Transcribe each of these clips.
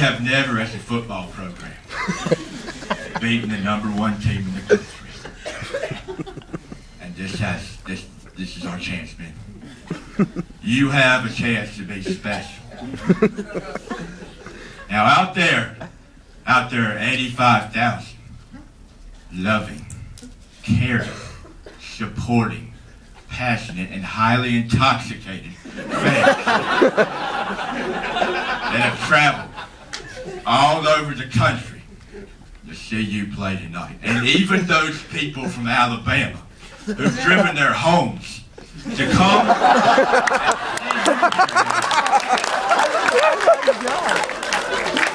have never, as a football program, beaten the number one team in the country. And this has this this is our chance, man. You have a chance to be special. Now out there, out there are 85,000 loving, caring, supporting, passionate, and highly intoxicated fans that have traveled all over the country to see you play tonight. And even those people from Alabama who've driven their homes to come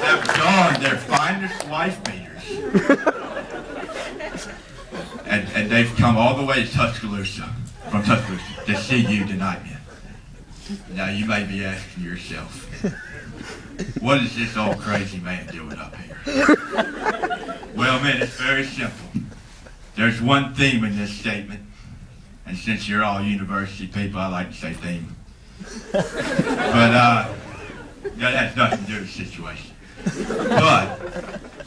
have donned their finest wife beaters. And, and they've come all the way to Tuscaloosa, from Tuscaloosa, to see you tonight, man. Now you may be asking yourself, what is this old crazy man doing up here? Well, man, it's very simple. There's one theme in this statement, and since you're all university people, I like to say theme. But uh, that has nothing to do with the situation. But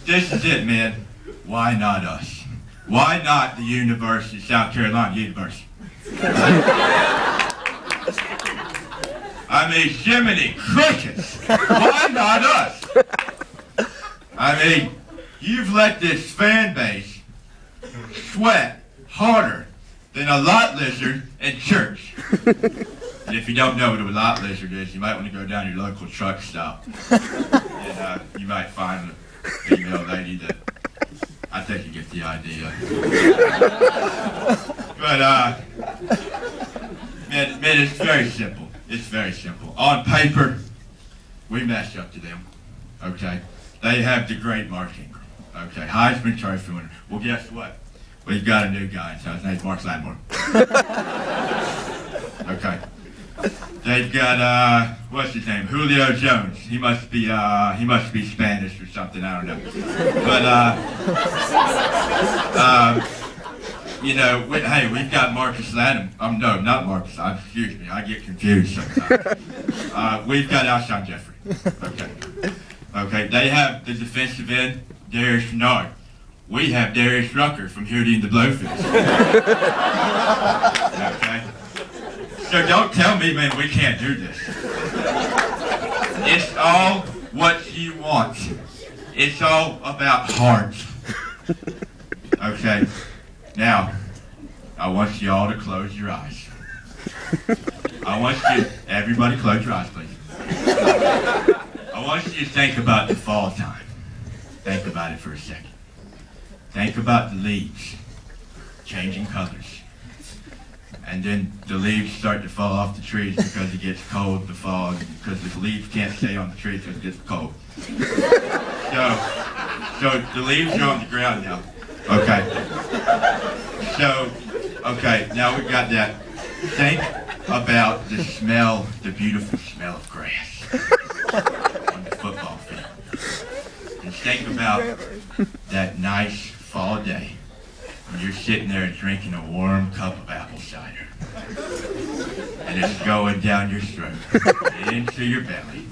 this is it, man. Why not us? Why not the University, South Carolina University? I mean, Jiminy Crickets. Why not us? I mean, you've let this fan base sweat harder than a lot lizard in church. And if you don't know what a lot lizard is, you might want to go down your local truck stop. And uh, you might find a female lady that I think you get the idea. But, uh, man, man, it's very simple. It's very simple. On paper, we match up to them. Okay? They have the great Mark Ingram. Okay? Heisman Trophy winner. Well, guess what? We've got a new guy in town. His name's Mark Lattimore. okay. They've got uh, what's his name? Julio Jones. He must be uh, he must be Spanish or something. I don't know. But uh, um, you know, we, hey, we've got Marcus Lattimore. Um, no, not Marcus. Uh, excuse me, I get confused sometimes. Uh, we've got Alshon Jeffery. Okay. Okay. They have the defensive end, Darius Renard. We have Darius Rucker from Hootie and the Blowfish. okay. So don't tell me, man, we can't do this. It's all what you want. It's all about heart. Okay. Now, I want you all to close your eyes. I want you, everybody close your eyes, please. I want you to think about the fall time. Think about it for a second. Think about the leaves changing colors. And then the leaves start to fall off the trees because it gets cold, the fog, because the leaves can't stay on the trees because it gets cold. So, so the leaves are on the ground now. Okay. So, okay, now we've got that. Think about the smell, the beautiful smell of grass on the football field. And think about that nice fall day when you're sitting there drinking a warm cup of apple cider. And it's going down your throat, into your belly.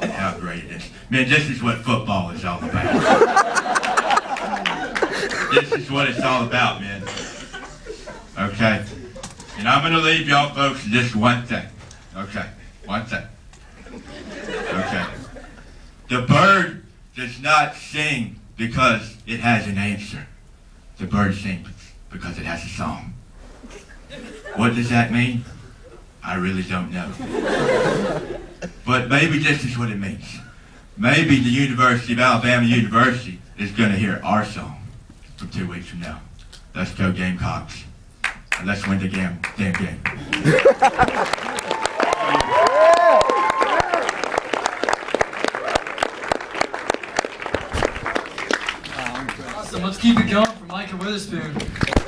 And how great it is. Man, this is what football is all about. This is what it's all about, man. Okay? And I'm going to leave y'all folks just one thing. Okay? One thing. Okay? The bird does not sing because it has an answer. The bird sings because it has a song. What does that mean? I really don't know. But maybe this is what it means. Maybe the University of Alabama University is going to hear our song from two weeks from now. Let's go Gamecocks. And let's win the game, damn game. Awesome. Let's keep it going for Micah Witherspoon.